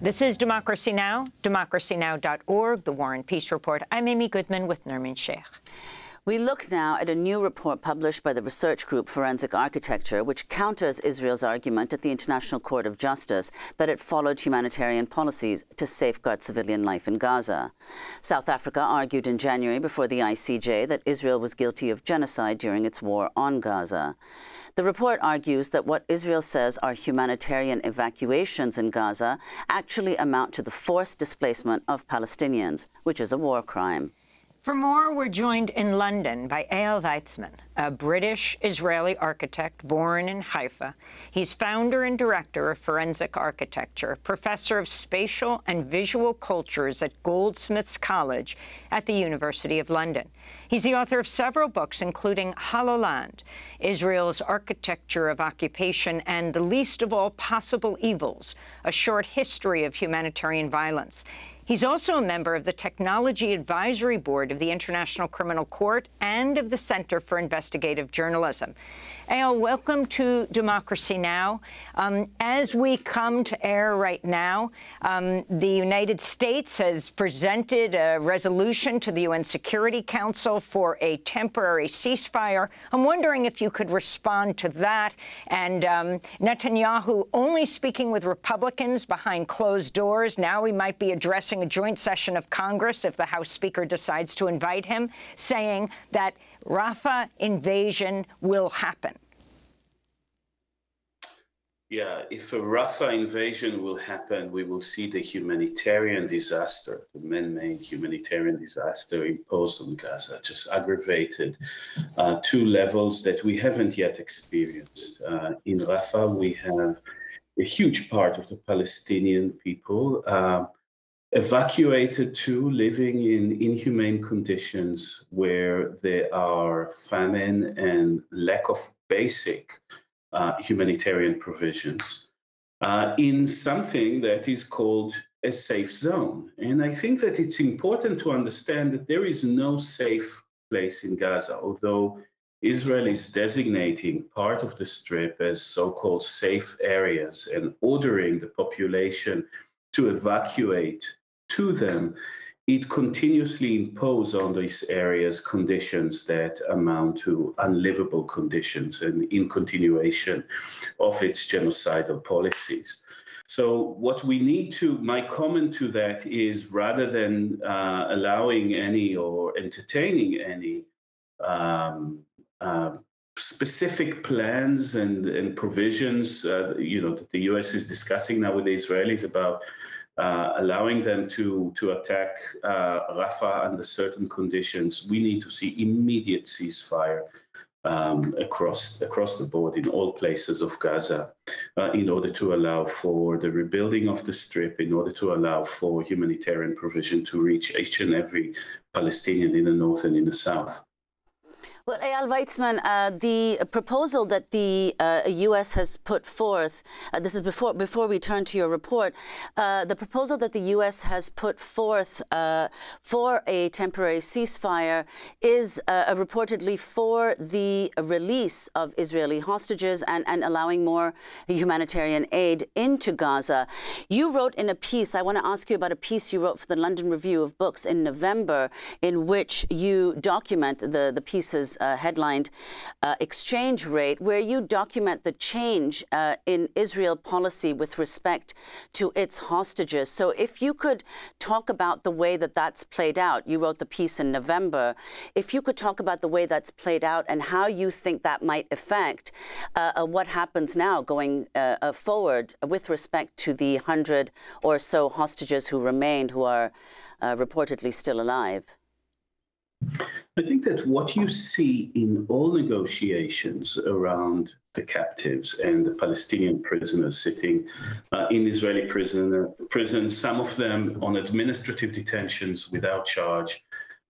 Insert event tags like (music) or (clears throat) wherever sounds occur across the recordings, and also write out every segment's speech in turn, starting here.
This is Democracy Now!, democracynow.org, The War and Peace Report. I'm Amy Goodman with Nermeen Sheikh. We look now at a new report published by the research group Forensic Architecture, which counters Israel's argument at the International Court of Justice that it followed humanitarian policies to safeguard civilian life in Gaza. South Africa argued in January before the ICJ that Israel was guilty of genocide during its war on Gaza. The report argues that what Israel says are humanitarian evacuations in Gaza actually amount to the forced displacement of Palestinians, which is a war crime. For more, we're joined in London by Eyal Weizman, a British-Israeli architect born in Haifa. He's founder and director of Forensic Architecture, professor of spatial and visual cultures at Goldsmiths College at the University of London. He's the author of several books, including Hollow Land, Israel's Architecture of Occupation and the Least of All Possible Evils, a short history of humanitarian violence. He's also a member of the Technology Advisory Board of the International Criminal Court and of the Center for Investigative Journalism. Eyal, welcome to Democracy Now! Um, as we come to air right now, um, the United States has presented a resolution to the UN Security Council for a temporary ceasefire. I'm wondering if you could respond to that. And um, Netanyahu only speaking with Republicans behind closed doors. Now he might be addressing a joint session of Congress if the House Speaker decides to invite him, saying that Rafah invasion will happen. Yeah, if a Rafah invasion will happen, we will see the humanitarian disaster, the man-made humanitarian disaster imposed on Gaza, just aggravated uh, to levels that we haven't yet experienced. Uh, in Rafah, we have a huge part of the Palestinian people uh, evacuated to living in inhumane conditions where there are famine and lack of basic uh, humanitarian provisions uh, in something that is called a safe zone. And I think that it's important to understand that there is no safe place in Gaza, although Israel is designating part of the strip as so called safe areas and ordering the population to evacuate to them, it continuously imposes on these areas conditions that amount to unlivable conditions and in continuation of its genocidal policies. So what we need to, my comment to that is rather than uh, allowing any or entertaining any um, uh, specific plans and, and provisions, uh, you know, that the U.S. is discussing now with the Israelis about uh, allowing them to, to attack uh, Rafah under certain conditions, we need to see immediate ceasefire um, across across the board in all places of Gaza, uh, in order to allow for the rebuilding of the strip, in order to allow for humanitarian provision to reach each and every Palestinian in the north and in the south. Well, Eyal Weizman, uh, the proposal that the uh, U.S. has put forth, uh, this is before before we turn to your report, uh, the proposal that the U.S. has put forth uh, for a temporary ceasefire is uh, reportedly for the release of Israeli hostages and, and allowing more humanitarian aid into Gaza. You wrote in a piece, I want to ask you about a piece you wrote for the London Review of Books in November, in which you document the, the pieces uh, headlined uh, Exchange Rate, where you document the change uh, in Israel policy with respect to its hostages. So if you could talk about the way that that's played out, you wrote the piece in November, if you could talk about the way that's played out and how you think that might affect uh, uh, what happens now going uh, forward with respect to the hundred or so hostages who remain, who are reportedly still alive. I think that what you see in all negotiations around the captives and the Palestinian prisoners sitting uh, in Israeli prison, prison, some of them on administrative detentions without charge,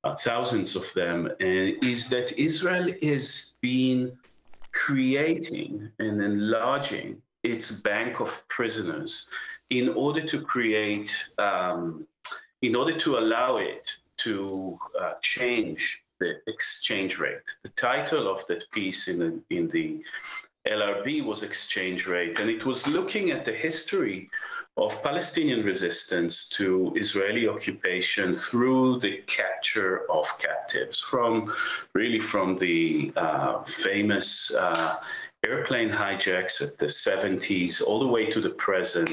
uh, thousands of them, and is that Israel is being creating and enlarging its bank of prisoners in order to create, um, in order to allow it to uh, change the exchange rate. The title of that piece in the, in the LRB was exchange rate, and it was looking at the history of Palestinian resistance to Israeli occupation through the capture of captives, from really from the uh, famous uh, airplane hijacks of the 70s all the way to the present.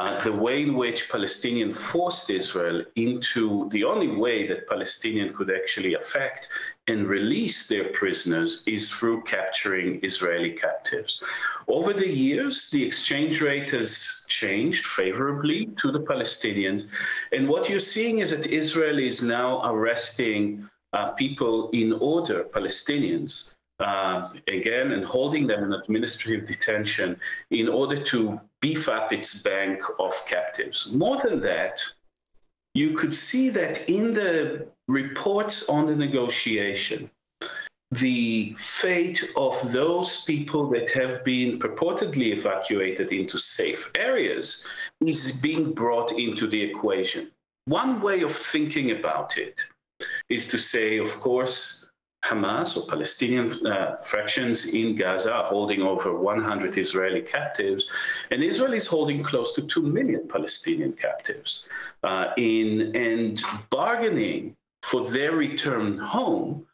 Uh, the way in which Palestinian forced Israel into the only way that Palestinian could actually affect and release their prisoners is through capturing Israeli captives. Over the years, the exchange rate has changed favorably to the Palestinians. And what you're seeing is that Israel is now arresting uh, people in order, Palestinians, uh, again, and holding them in administrative detention in order to beef up its bank of captives. More than that, you could see that in the reports on the negotiation, the fate of those people that have been purportedly evacuated into safe areas is being brought into the equation. One way of thinking about it is to say, of course, Hamas or Palestinian uh, fractions in Gaza are holding over 100 Israeli captives, and Israel is holding close to 2 million Palestinian captives uh, in and bargaining for their return home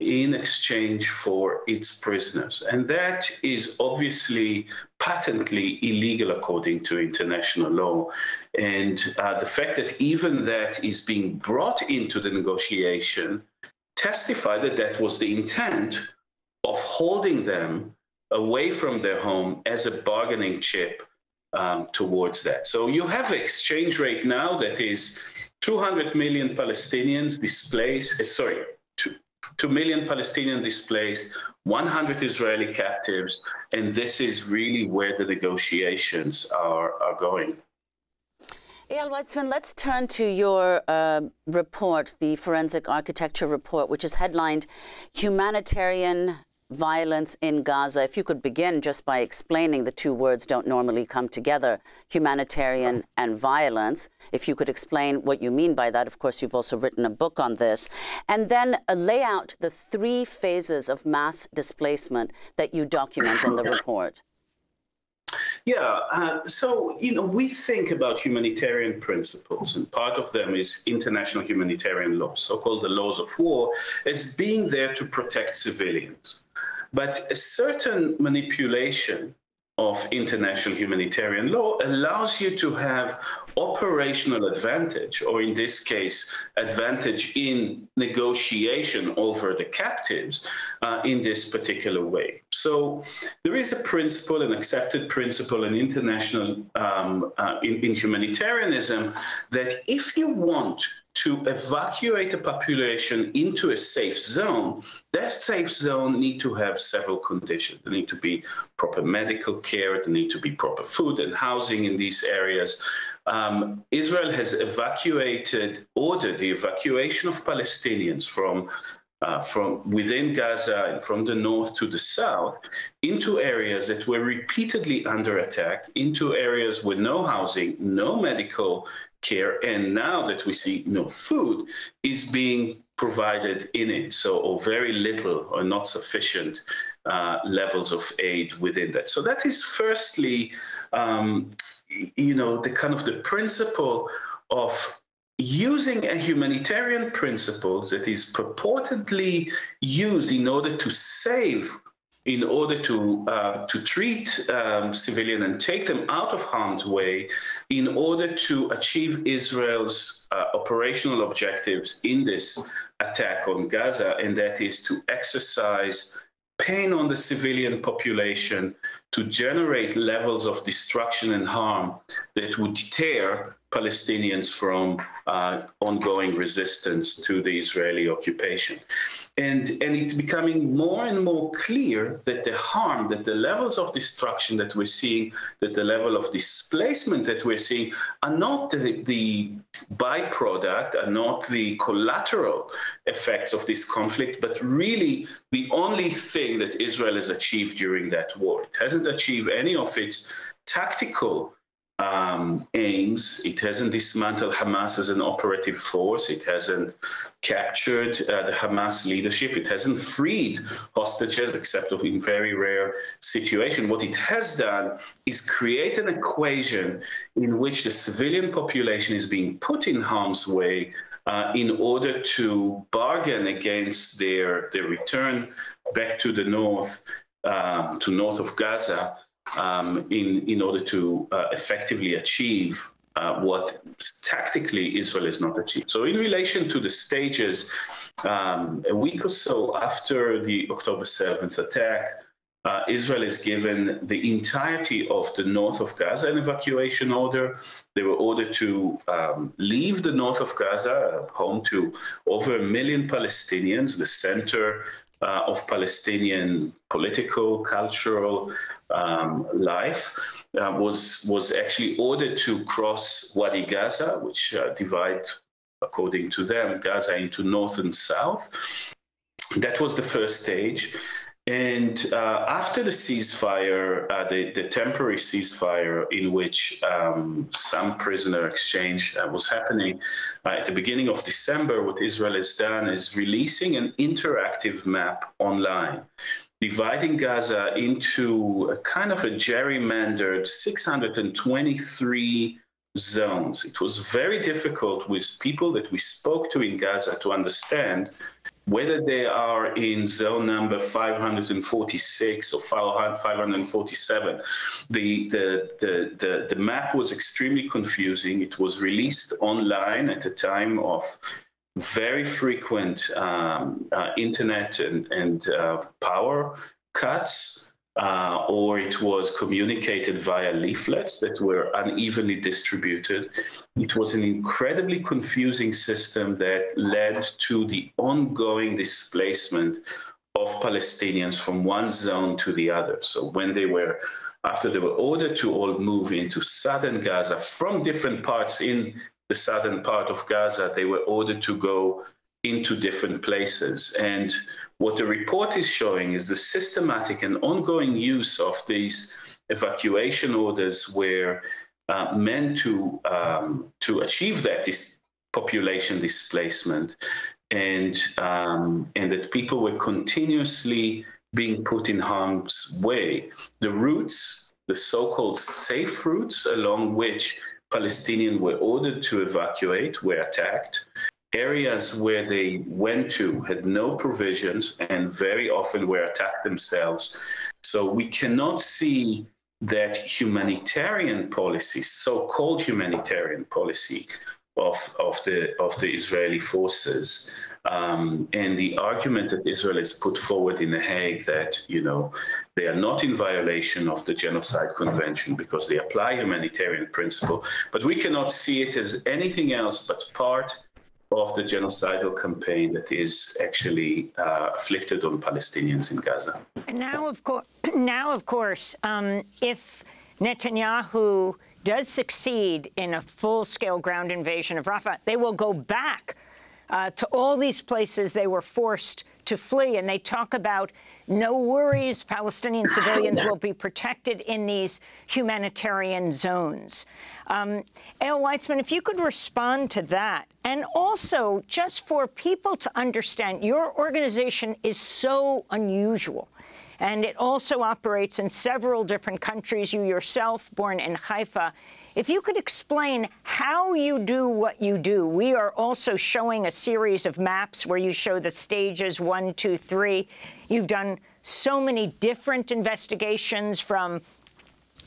in exchange for its prisoners. And that is obviously patently illegal according to international law. And uh, the fact that even that is being brought into the negotiation testified that that was the intent of holding them away from their home as a bargaining chip um, towards that. So you have exchange rate now that is 200 million Palestinians displaced, uh, sorry, 2, 2 million Palestinian displaced, 100 Israeli captives, and this is really where the negotiations are, are going. Eyal Weizman, let's turn to your uh, report, the Forensic Architecture Report, which is headlined Humanitarian Violence in Gaza. If you could begin just by explaining the two words don't normally come together, humanitarian and violence. If you could explain what you mean by that. Of course, you've also written a book on this. And then uh, lay out the three phases of mass displacement that you document in the (coughs) report. Yeah, uh, so you know we think about humanitarian principles, and part of them is international humanitarian law, so-called the laws of war, as being there to protect civilians. But a certain manipulation of international humanitarian law allows you to have operational advantage, or in this case, advantage in negotiation over the captives uh, in this particular way. So there is a principle, an accepted principle in international, um, uh, in, in humanitarianism, that if you want to evacuate a population into a safe zone, that safe zone need to have several conditions. There need to be proper medical care, there need to be proper food and housing in these areas. Um, Israel has evacuated, ordered the evacuation of Palestinians from uh, from within Gaza from the north to the south into areas that were repeatedly under attack, into areas with no housing, no medical care, and now that we see no food is being provided in it, so or very little or not sufficient uh, levels of aid within that. So that is firstly, um, you know, the kind of the principle of using a humanitarian principle that is purportedly used in order to save in order to uh, to treat um, civilian and take them out of harm's way, in order to achieve Israel's uh, operational objectives in this attack on Gaza, and that is to exercise pain on the civilian population, to generate levels of destruction and harm that would tear Palestinians from uh, ongoing resistance to the Israeli occupation. And, and it's becoming more and more clear that the harm, that the levels of destruction that we're seeing, that the level of displacement that we're seeing are not the, the byproduct, are not the collateral effects of this conflict, but really the only thing that Israel has achieved during that war. It hasn't achieved any of its tactical um, aims. It hasn't dismantled Hamas as an operative force. It hasn't captured uh, the Hamas leadership. It hasn't freed hostages, except in very rare situation. What it has done is create an equation in which the civilian population is being put in harm's way uh, in order to bargain against their, their return back to the north, um, to north of Gaza, um, in, in order to uh, effectively achieve uh, what tactically Israel has not achieved. So, in relation to the stages, um, a week or so after the October 7th attack, uh, Israel is given the entirety of the north of Gaza an evacuation order. They were ordered to um, leave the north of Gaza, home to over a million Palestinians, the center uh, of Palestinian political, cultural um, life, uh, was was actually ordered to cross Wadi Gaza, which uh, divide, according to them, Gaza into north and south. That was the first stage. And uh, after the ceasefire, uh, the, the, temporary ceasefire in which um, some prisoner exchange uh, was happening uh, at the beginning of December, what Israel has done is releasing an interactive map online, dividing Gaza into a kind of a gerrymandered 623 zones. It was very difficult with people that we spoke to in Gaza to understand whether they are in zone number 546 or 547. The, the, the, the, the map was extremely confusing. It was released online at a time of very frequent um, uh, internet and, and uh, power cuts uh, or it was communicated via leaflets that were unevenly distributed. It was an incredibly confusing system that led to the ongoing displacement of Palestinians from one zone to the other. So when they were, after they were ordered to all move into southern Gaza from different parts in the southern part of Gaza, they were ordered to go into different places. And what the report is showing is the systematic and ongoing use of these evacuation orders were uh, meant to, um, to achieve that dis- population displacement and, um, and that people were continuously being put in harm's way. The routes, the so-called safe routes along which Palestinians were ordered to evacuate were attacked areas where they went to had no provisions and very often were attacked themselves. So we cannot see that humanitarian policy, so-called humanitarian policy of, of, the, of the Israeli forces, um, and the argument that Israel has put forward in The Hague that, you know, they are not in violation of the Genocide Convention because they apply humanitarian principle, but we cannot see it as anything else but part of the genocidal campaign that is actually uh, afflicted on Palestinians in Gaza. Now, of course, (clears throat) now of course, um, if Netanyahu does succeed in a full-scale ground invasion of Rafah, they will go back uh, to all these places they were forced to flee. And they talk about no worries, Palestinian civilians will be protected in these humanitarian zones. Um, Eyal Weizman, if you could respond to that. And also, just for people to understand, your organization is so unusual. And it also operates in several different countries. You yourself, born in Haifa. If you could explain how you do what you do. We are also showing a series of maps where you show the stages one, two, three. You've done so many different investigations from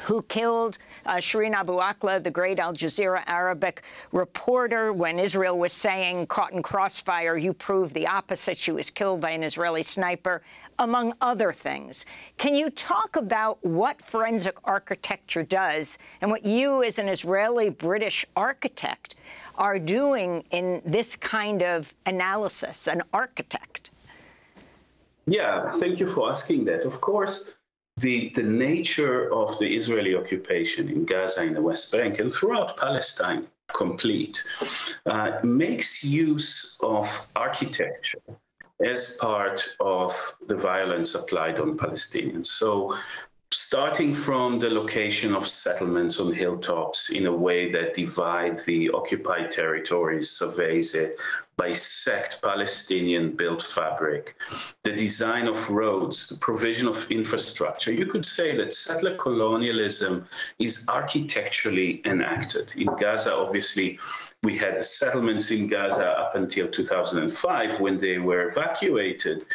who killed uh, Shireen Abu Akleh, the great Al Jazeera Arabic reporter, when Israel was saying, caught in crossfire, you prove the opposite. She was killed by an Israeli sniper, among other things. Can you talk about what forensic architecture does and what you, as an Israeli-British architect, are doing in this kind of analysis, an architect? Yeah, thank you for asking that. Of course, the, the nature of the Israeli occupation in Gaza, in the West Bank, and throughout Palestine, complete, uh, makes use of architecture as part of the violence applied on Palestinians. So starting from the location of settlements on hilltops in a way that divide the occupied territories, surveys it, bisect Palestinian built fabric, the design of roads, the provision of infrastructure. You could say that settler colonialism is architecturally enacted. In Gaza, obviously, we had settlements in Gaza up until 2005 when they were evacuated.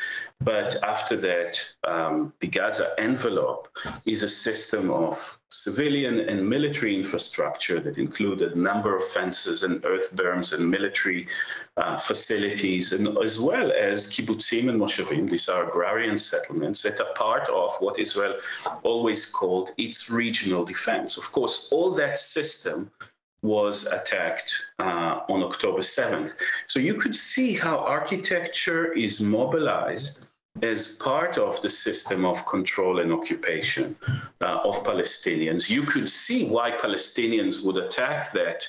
But after that, um, the Gaza envelope is a system of civilian and military infrastructure that included a number of fences and earth berms and military uh, facilities, and as well as kibbutzim and moshavim. These are agrarian settlements that are part of what Israel always called its regional defense. Of course, all that system was attacked uh, on October 7th. So you could see how architecture is mobilized as part of the system of control and occupation uh, of Palestinians. You could see why Palestinians would attack that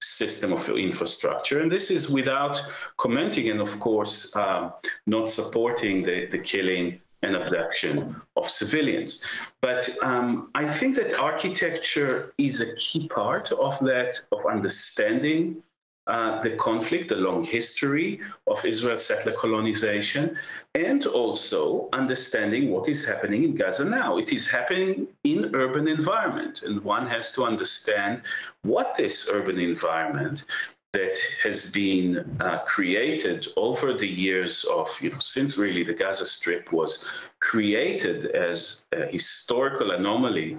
system of infrastructure. And this is without commenting and, of course, uh, not supporting the, the killing and abduction of civilians. But um, I think that architecture is a key part of that, of understanding uh, the conflict, the long history of Israel settler colonization, and also understanding what is happening in Gaza now. It is happening in urban environment, and one has to understand what this urban environment that has been uh, created over the years of, you know, since really the Gaza Strip was created as a historical anomaly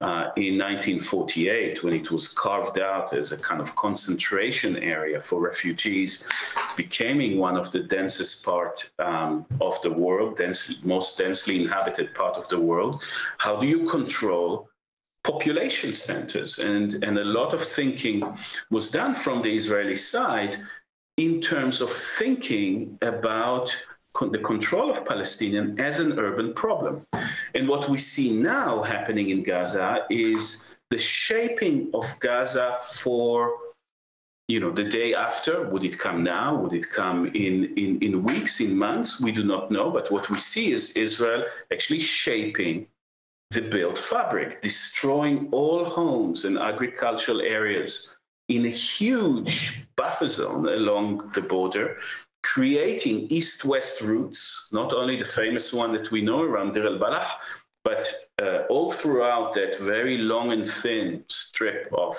uh, in 1948 when it was carved out as a kind of concentration area for refugees, becoming one of the densest part um, of the world, dense, most densely inhabited part of the world. How do you control population centers. And, and a lot of thinking was done from the Israeli side in terms of thinking about the control of Palestinian as an urban problem. And what we see now happening in Gaza is the shaping of Gaza for you know the day after. Would it come now? Would it come in, in in weeks in months? We do not know. But what we see is israel actually shaping the built fabric, destroying all homes and agricultural areas in a huge buffer zone along the border, creating east-west routes, not only the famous one that we know around Deir el-Balah, but uh, all throughout that very long and thin strip of,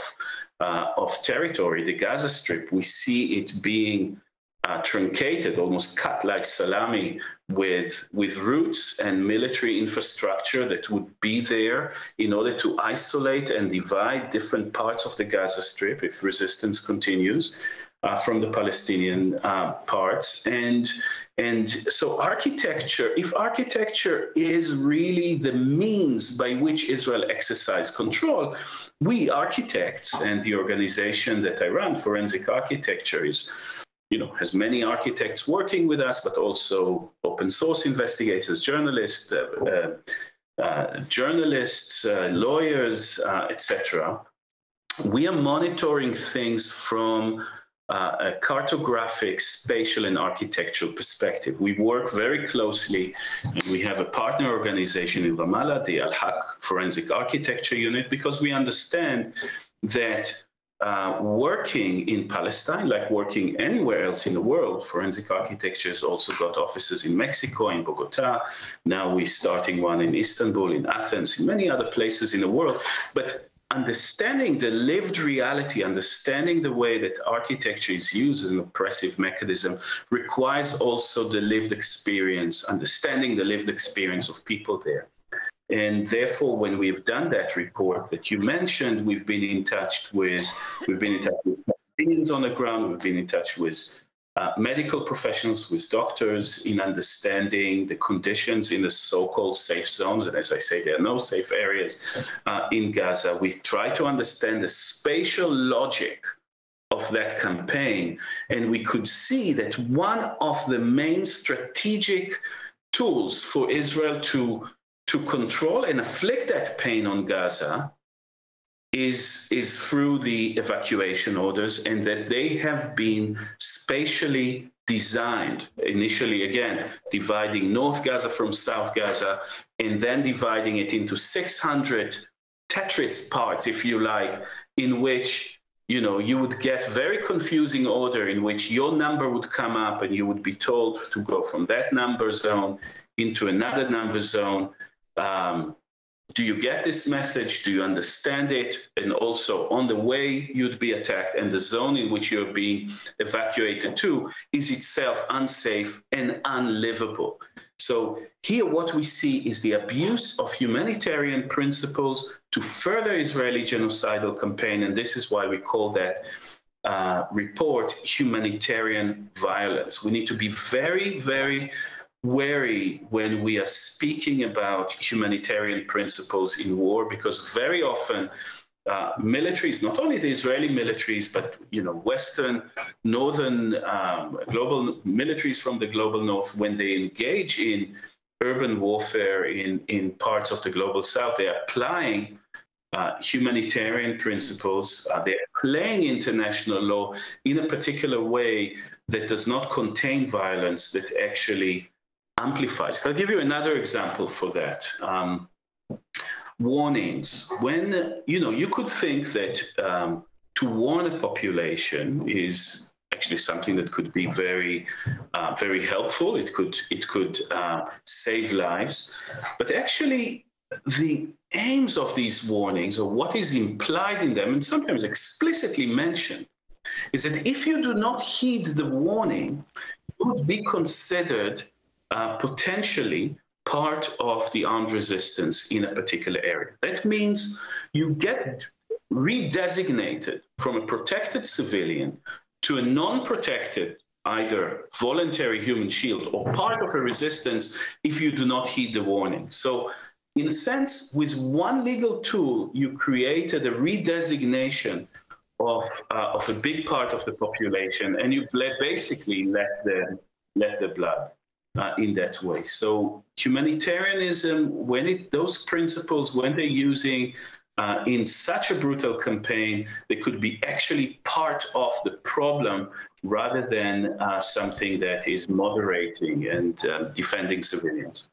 uh, of territory, the Gaza Strip, we see it being uh, truncated, almost cut like salami, with with routes and military infrastructure that would be there in order to isolate and divide different parts of the Gaza Strip if resistance continues uh, from the Palestinian uh, parts. And and so architecture, if architecture is really the means by which Israel exercise control, we architects and the organization that I run, Forensic Architecture, is you know, has many architects working with us, but also open source investigators, journalists, uh, uh, uh journalists, uh, lawyers, etc. We are monitoring things from uh, a cartographic, spatial, and architectural perspective. We work very closely, and we have a partner organization in Ramallah, the Al Haq Forensic Architecture Unit, because we understand that uh, working in Palestine, like working anywhere else in the world, forensic architecture has also got offices in Mexico, in Bogota. Now we're starting one in Istanbul, in Athens, in many other places in the world. But understanding the lived reality, understanding the way that architecture is used as an oppressive mechanism requires also the lived experience, understanding the lived experience of people there. And therefore, when we've done that report that you mentioned, we've been in touch with, we've been in touch with Palestinians on the ground, we've been in touch with uh, medical professionals, with doctors in understanding the conditions in the so-called safe zones. And as I say, there are no safe areas uh, in Gaza. We try to understand the spatial logic of that campaign. And we could see that one of the main strategic tools for Israel to to control and afflict that pain on Gaza is, is through the evacuation orders and that they have been spatially designed initially, again, dividing North Gaza from South Gaza, and then dividing it into 600 Tetris parts, if you like, in which you know you would get very confusing order in which your number would come up and you would be told to go from that number zone into another number zone. Um, do you get this message? Do you understand it? And also, on the way you'd be attacked and the zone in which you're being evacuated to is itself unsafe and unlivable. So, here what we see is the abuse of humanitarian principles to further Israeli genocidal campaign. And this is why we call that uh, report humanitarian violence. We need to be very, very wary when we are speaking about humanitarian principles in war because very often uh, militaries, not only the Israeli militaries, but you know, Western, Northern, um, global militaries from the global North, when they engage in urban warfare in, in parts of the global South, they are applying uh, humanitarian principles. Uh, they're playing international law in a particular way that does not contain violence, that actually amplifies. I'll give you another example for that. Um, warnings. When, you know, you could think that um, to warn a population is actually something that could be very, uh, very helpful. It could, it could uh, save lives. But actually, the aims of these warnings or what is implied in them, and sometimes explicitly mentioned, is that if you do not heed the warning, you would be considered uh, potentially part of the armed resistance in a particular area. That means you get redesignated from a protected civilian to a non protected, either voluntary human shield or part of a resistance if you do not heed the warning. So, in a sense, with one legal tool, you created a redesignation of, uh, of a big part of the population and you basically let the, let the blood uh, in that way. So humanitarianism, when it those principles, when they're using uh, in such a brutal campaign, they could be actually part of the problem rather than uh, something that is moderating and uh, defending civilians.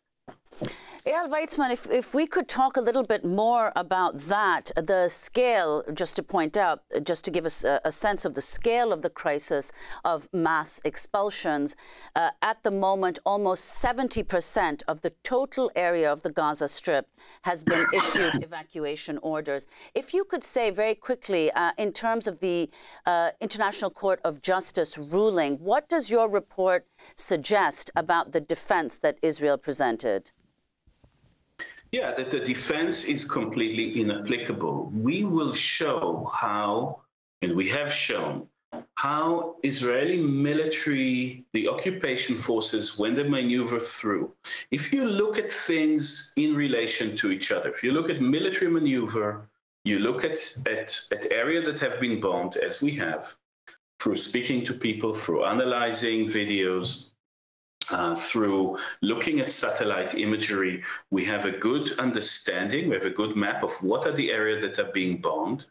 Eyal Weizman, if, if we could talk a little bit more about that, the scale, just to point out, just to give us a, a sense of the scale of the crisis of mass expulsions. Uh, at the moment, almost 70% of the total area of the Gaza Strip has been issued (coughs) evacuation orders. If you could say very quickly, uh, in terms of the uh, International Court of Justice ruling, what does your report suggest about the defense that Israel presented? Yeah, that the defense is completely inapplicable. We will show how, and we have shown, how Israeli military, the occupation forces, when they maneuver through, if you look at things in relation to each other, if you look at military maneuver, you look at, at, at areas that have been bombed, as we have, through speaking to people, through analyzing videos, uh, through looking at satellite imagery, we have a good understanding, we have a good map of what are the areas that are being bombed.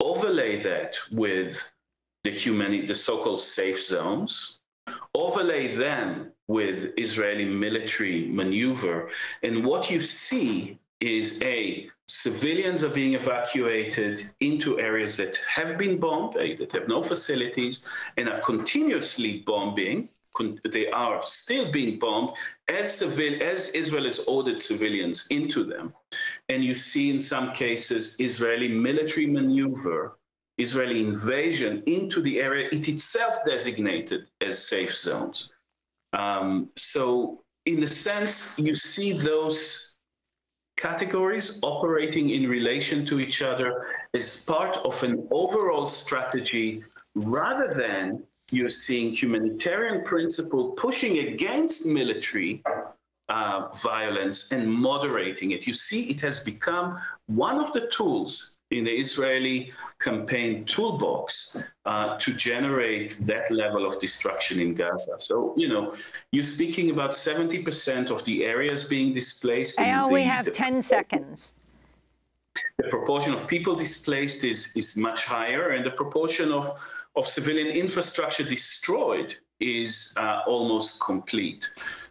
Overlay that with the humani- the so-called safe zones. Overlay them with Israeli military maneuver, and what you see is a civilians are being evacuated into areas that have been bombed, that have no facilities, and are continuously bombing they are still being bombed as civil as Israel has ordered civilians into them, and you see in some cases Israeli military maneuver, Israeli invasion into the area it itself designated as safe zones. Um, so, in a sense, you see those categories operating in relation to each other as part of an overall strategy rather than you're seeing humanitarian principle pushing against military uh, violence and moderating it. You see, it has become one of the tools in the Israeli campaign toolbox uh, to generate that level of destruction in Gaza. So, you know, you're speaking about 70% of the areas being displaced. I only have 10 seconds. The proportion of people displaced is, is much higher, and the proportion of of civilian infrastructure destroyed is uh, almost complete.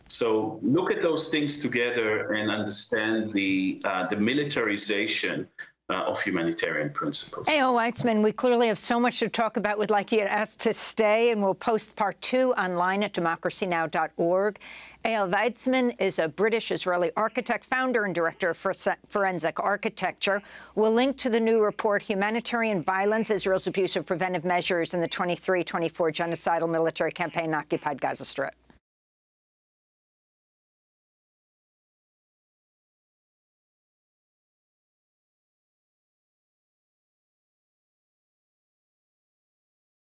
So look at those things together and understand the uh, the militarization uh, of humanitarian principles. Eyal Weizman, we clearly have so much to talk about. We'd like you to ask to stay, and we'll post part two online at democracynow.org. Eyal Weizman is a British-Israeli architect, founder and director of Forensic Architecture. We'll link to the new report, Humanitarian Violence, Israel's Abuse of Preventive Measures in the 23-24 Genocidal Military Campaign in Occupied Gaza Strip.